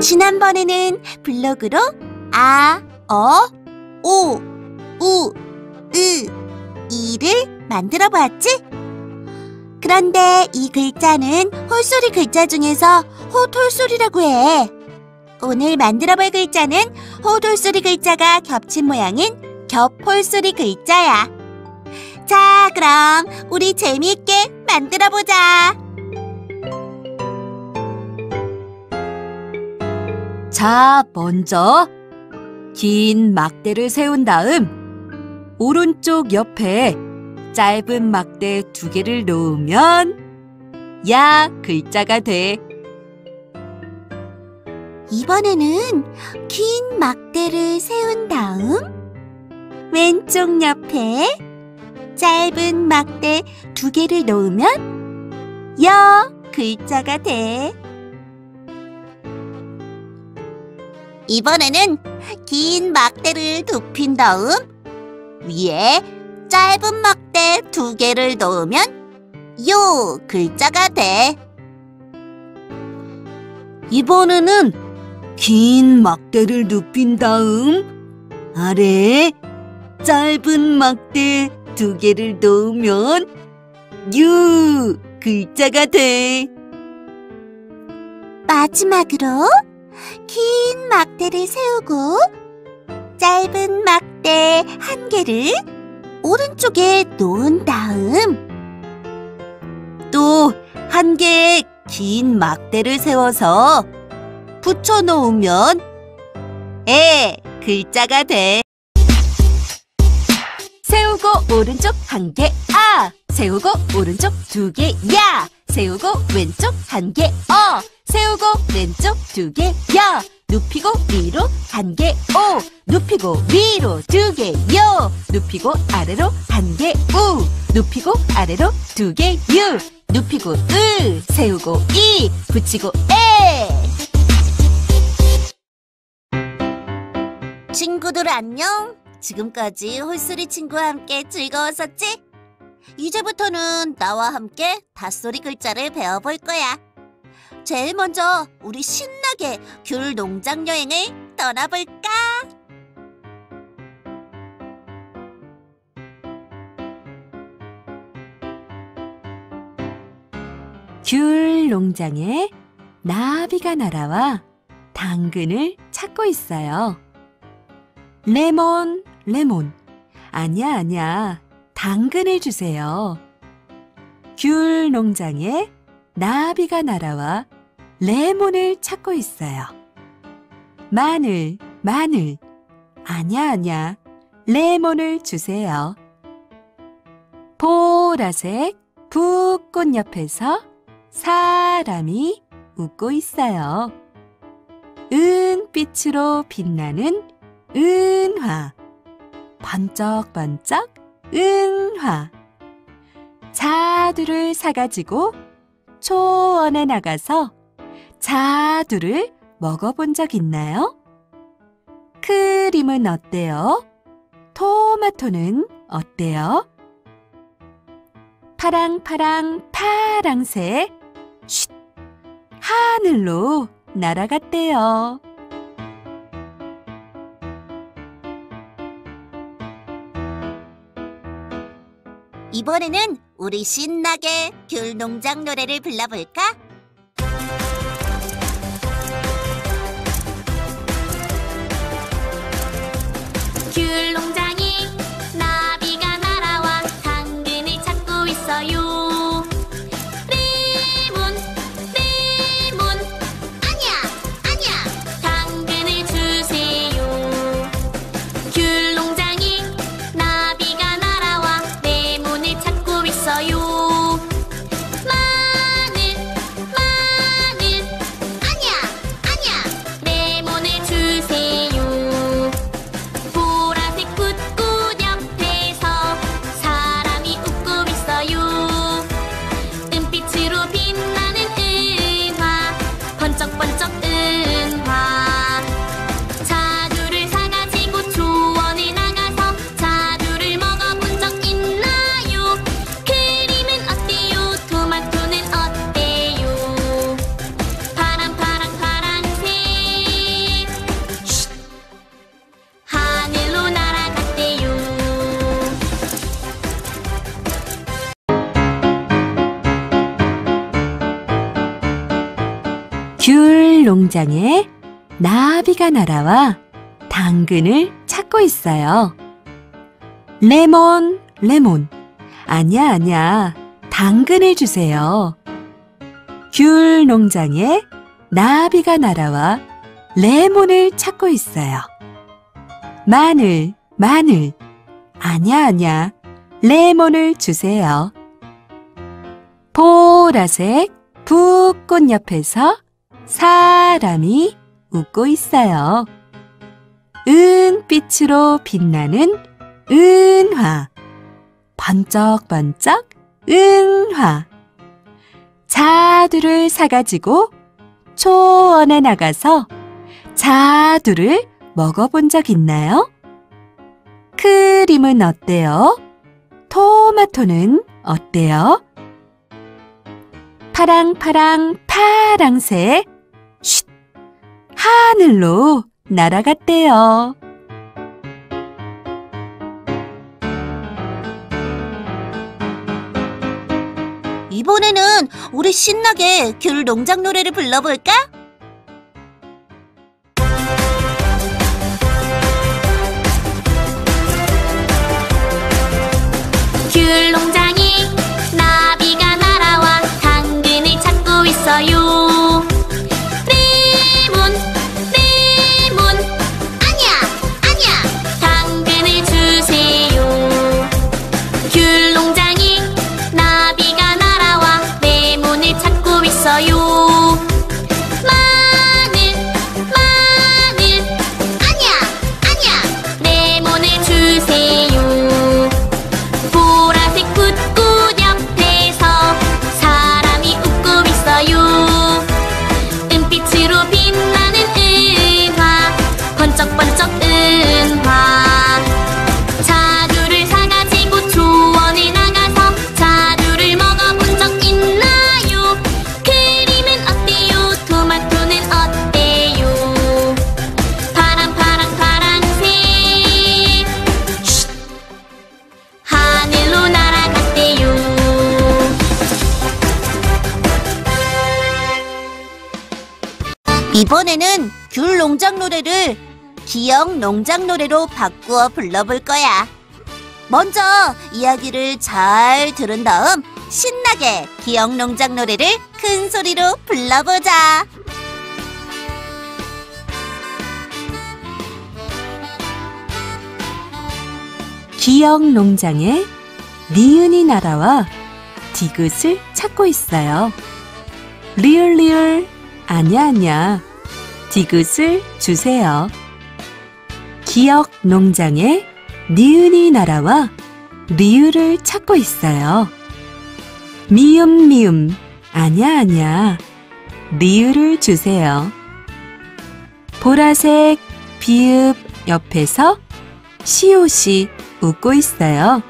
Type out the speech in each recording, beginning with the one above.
지난번에는 블록으로 아, 어, 오, 우, 으, 이를 만들어 보았지? 그런데 이 글자는 홀소리 글자 중에서 호톨소리라고 해. 오늘 만들어 볼 글자는 호돌소리 글자가 겹친 모양인 겹홀소리 글자야. 자, 그럼 우리 재미있게 만들어 보자. 자, 먼저 긴 막대를 세운 다음 오른쪽 옆에 짧은 막대 두 개를 놓으면 야 글자가 돼. 이번에는 긴 막대를 세운 다음 왼쪽 옆에 짧은 막대 두 개를 놓으면 여 글자가 돼. 이번에는 긴 막대를 눕힌 다음 위에 짧은 막대 두 개를 넣으면 요 글자가 돼. 이번에는 긴 막대를 눕힌 다음 아래에 짧은 막대 두 개를 놓으면 유 글자가 돼. 마지막으로 긴 막대를 세우고 짧은 막대 한 개를 오른쪽에 놓은 다음 또 한 개의 긴 막대를 세워서 붙여 놓으면 에 글자가 돼. 세우고 오른쪽 한 개 아, 세우고 오른쪽 두 개 야, 세우고 왼쪽 한 개 어, 세우고 왼쪽 두 개 야, 눕히고 위로 한 개 오, 눕히고 위로 두 개 요, 눕히고 아래로 한 개 우, 눕히고 아래로 두 개 유, 눕히고 으, 세우고 이, 붙이고 에. 친구들 안녕. 지금까지 홀소리 친구와 함께 즐거웠었지? 이제부터는 나와 함께 닷소리 글자를 배워볼 거야. 제일 먼저 우리 신나게 귤 농장 여행을 떠나볼까? 귤 농장에 나비가 날아와 당근을 찾고 있어요. 레몬, 레몬. 아니야, 아니야. 당근을 주세요. 귤 농장에 나비가 날아와 레몬을 찾고 있어요. 마늘, 마늘. 아니야, 아니야. 레몬을 주세요. 보라색 붓꽃 옆에서 사람이 웃고 있어요. 은빛으로 빛나는 은화. 반짝반짝 은화. 자두를 사가지고 초원에 나가서 자두를 먹어본 적 있나요? 크림은 어때요? 토마토는 어때요? 파랑파랑 파랑새 쉿 하늘로 날아갔대요. 이번에는 우리 신나게 귤 농장 노래를 불러볼까? 농장에 나비가 날아와 당근을 찾고 있어요. 레몬, 레몬. 아니야, 아니야. 당근을 주세요. 귤 농장에 나비가 날아와 레몬을 찾고 있어요. 마늘, 마늘. 아니야, 아니야. 레몬을 주세요. 보라색 붓꽃 옆에서 사람이 웃고 있어요. 은빛으로 빛나는 은화. 번쩍번쩍 은화. 자두를 사가지고 초원에 나가서 자두를 먹어본 적 있나요? 크림은 어때요? 토마토는 어때요? 파랑파랑 파랑새 쉿 하늘로 날아갔대요. 이번에는 우리 신나게 귤 농장 노래를 불러볼까? 귤 농장 기억 농장 노래로 바꾸어 불러볼 거야. 먼저 이야기를 잘 들은 다음 신나게 기억 농장 노래를 큰 소리로 불러보자. 기억 농장에 니은이 날아와 디귿을 찾고 있어요. 리을 아냐 아냐 디귿을 주세요. 기억 농장에 니은이 날아와 리을을 찾고 있어요. 미음 미음 아냐 아냐 리을을 주세요. 보라색 비읍 옆에서 시옷이 웃고 있어요.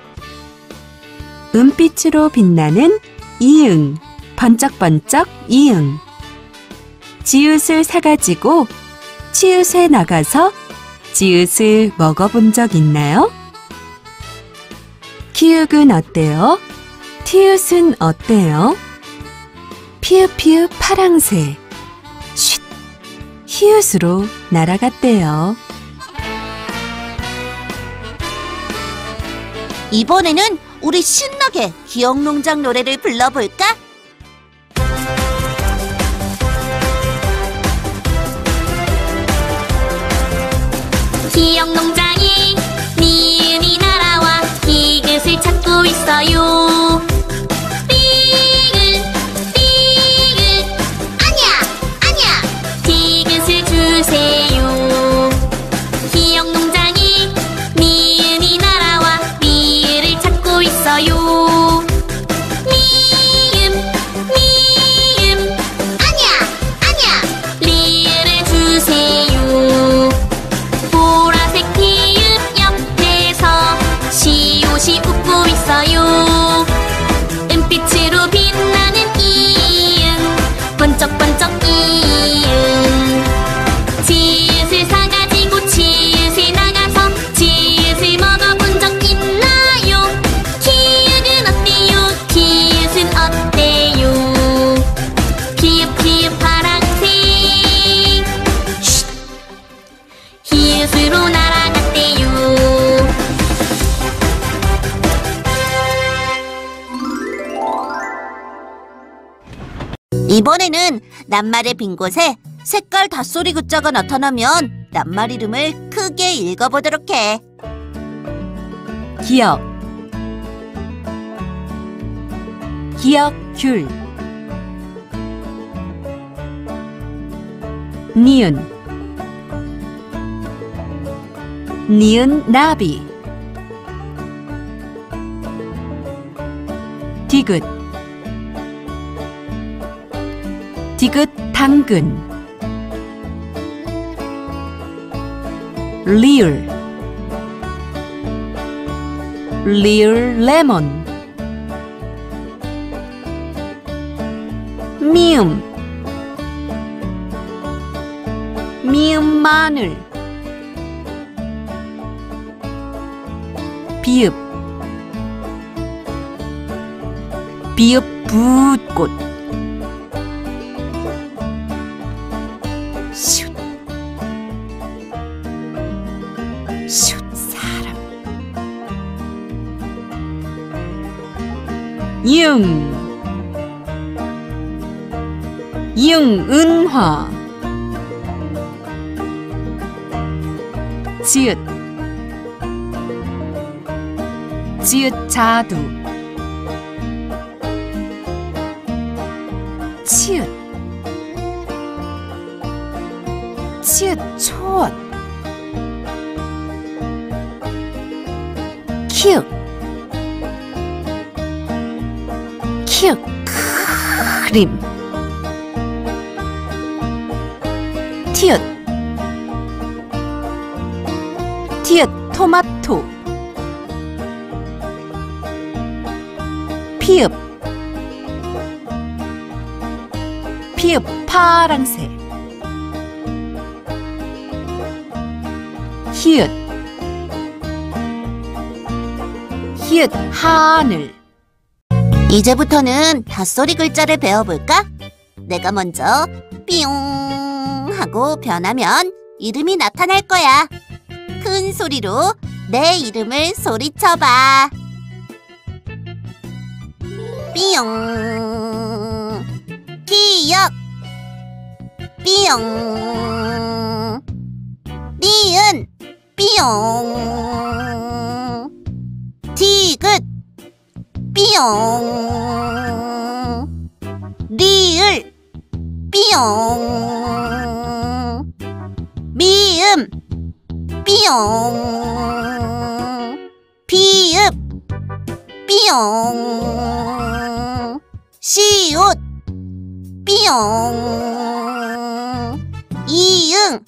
은빛으로 빛나는 이응, 번쩍번쩍 이응. 지읒을 사가지고 치읒에 나가서 지읒을 먹어본 적 있나요? 키읔은 어때요? 티읕은 어때요? 피읍피읍 파랑새. 쉿, 히읗으로 날아갔대요. 이번에는 우리 신나게 기억 농장 노래를 불러볼까? 기억 농장 낱말의 빈 곳에 색깔 닷소리 글자가 나타나면 낱말 이름을 크게 읽어보도록 해. 기억. 기억 귤. 니은. 니은 나비. 디귿 디귿 당근. 리을. 리을 레몬. 미음. 미음 마늘. 비읍. 비읍 붓꽃 융 융은화. 지읒. 지읒 자두. 치읒. 치읒 초엇. 키읔 키읔 크림. 티읕 티읕 토마토. 피읍. 피읍 파랑색 히읗. 히읗 하늘 이제부터는 닷소리 글자를 배워볼까? 내가 먼저 삐용 하고 변하면 이름이 나타날 거야. 큰 소리로 내 이름을 소리쳐봐. 삐용 기억 삐용 니은 삐용 디귿 삐용 리을 삐용 미음 삐용 비읍 삐용 시옷 삐용 이응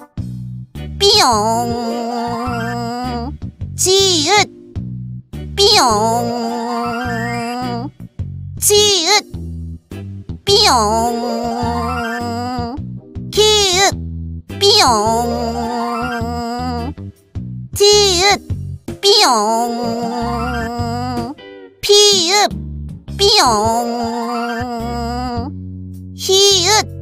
삐용 지읒 삐용 지읒 삐용 기읒 삐용 디읒 삐용 피읒 삐용 히읗 기억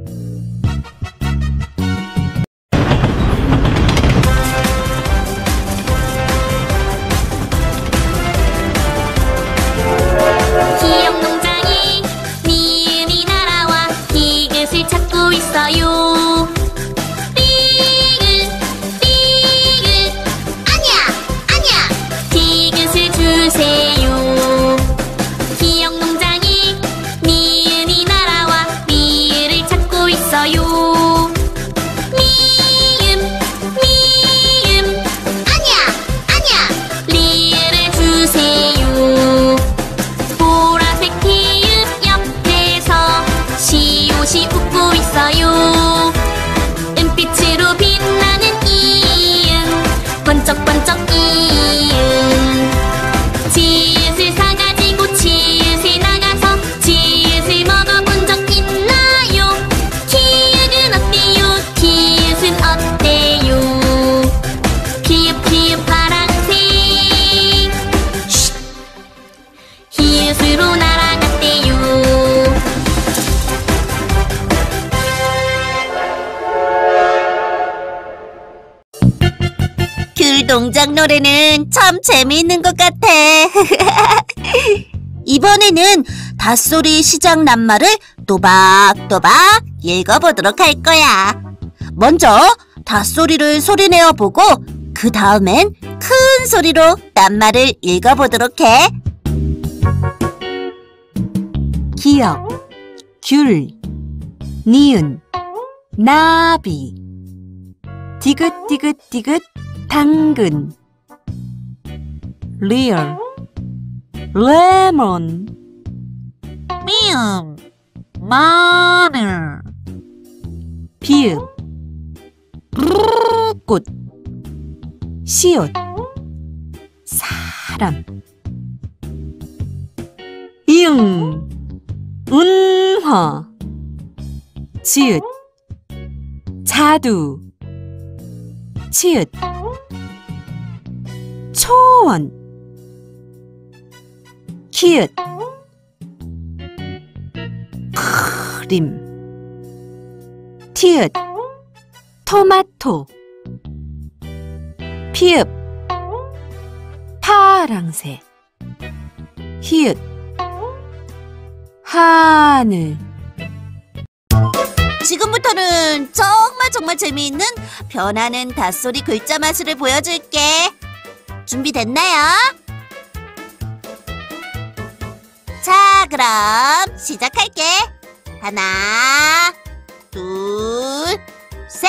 귤 동작 노래는 참 재미있는 것 같아. 이번에는 닷소리 시작 낱말을 또박또박 읽어보도록 할 거야. 먼저 닷소리를 소리내어 보고 그 다음엔 큰 소리로 낱말을 읽어보도록 해. 기역, 귤, 니은, 나비, 디귿디귿디귿, 당근, 리얼, 레몬, 미음, 마늘, 비읍, 꽃, 시옷, 사람, 이응, 운화, 지읒, 자두, 치읒, 초원, 키읒, 크림, 티읕, 토마토, 피읍, 파랑새, 히읗, 하늘, 지금부터는 정말 정말 재미있는 변하는 닷소리 글자 마술을 보여줄게. 준비됐나요? 자, 그럼 시작할게. 하나, 둘, 셋.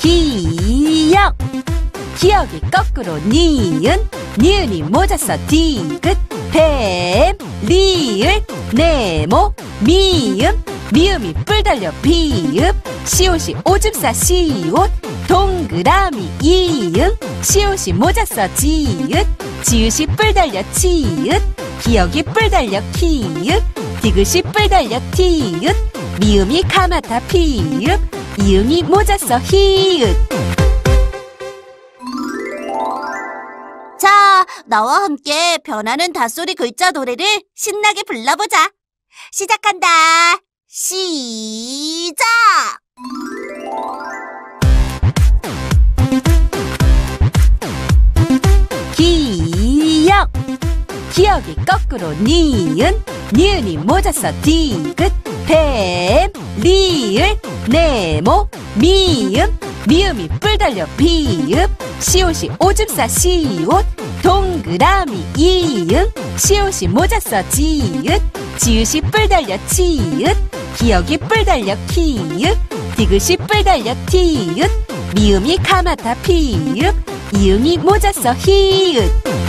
기역, 기역이 거꾸로 니은, 니은이 모자서 디귿, 뱀, 리을, 네모, 미음, 미음이 뿔 달려 비읍, 시옷이 오줌 싸 시옷, 동그라미 이응, 시옷이 모자서 지읒, 지읒이 뿔 달려 치읒, 기역이 뿔 달려 키읒, 디귿이 뿔 달려 티읒, 미음이 가마타 피읒, 이응이 모자서 히읗. 나와 함께 변하는 닷소리 글자 노래를 신나게 불러보자. 시작한다. 시작! 기역 기역이 거꾸로 니은 니은이 모자 써 디귿 뱀 리을 네모 미음 미음이 뿔 달려 비읍. 시옷이 오줌 싸 시옷. 동그라미 이응 시옷이 모자 써 지읒. 지읒이 뿔 달려 치읒. 기역이 뿔 달려 키읔. 디귿이 뿔 달려 티읕. 미음이 가마 타 피읖 이응이 모자 써 히읗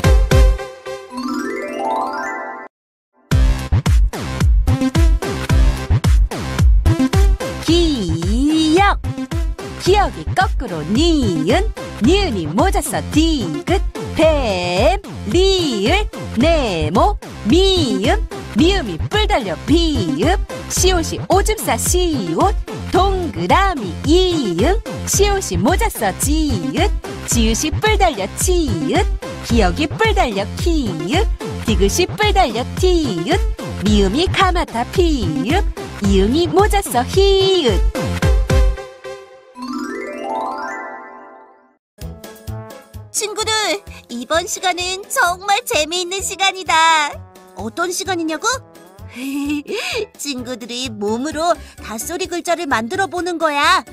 기역이 거꾸로 니은 니은이 모자 써 디귿 뱀 리을 네모 미음 미음이 뿔 달려 비읍 시옷이 오줌 싸 시옷 동그라미 이응 시옷이 모자 써 지읒 지읒이 뿔 달려 치읒 기역이 뿔 달려 키읔 디귿이 뿔 달려 티읕 미음이 가마 타 피읖 이응이 모자서 히읗 친구들, 이번 시간은 정말 재미있는 시간이다. 어떤 시간이냐고? 친구들이 몸으로 닷소리 글자를 만들어 보는 거야.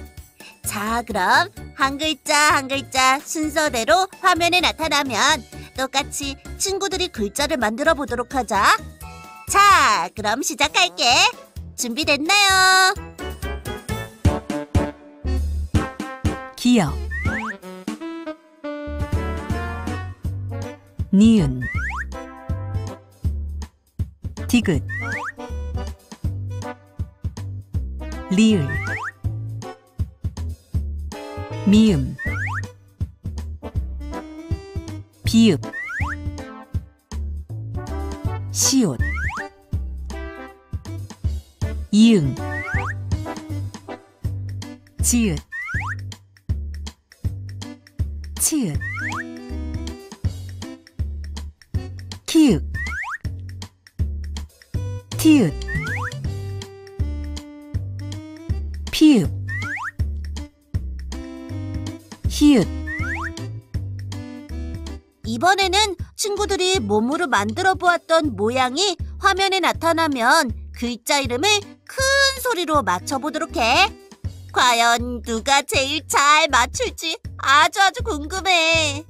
자, 그럼 한 글자 한 글자 순서대로 화면에 나타나면 똑같이 친구들이 글자를 만들어 보도록 하자. 자, 그럼 시작할게. 준비됐나요? 기역 니은. 디귿. 리을. 미음. 비읍. 시옷. 이응. 지읒. 치읒 티읒 피읒 히읗 이번에는 친구들이 몸으로 만들어 보았던 모양이 화면에 나타나면 글자 이름을 큰 소리로 맞춰보도록 해. 과연 누가 제일 잘 맞출지 아주 아주 궁금해.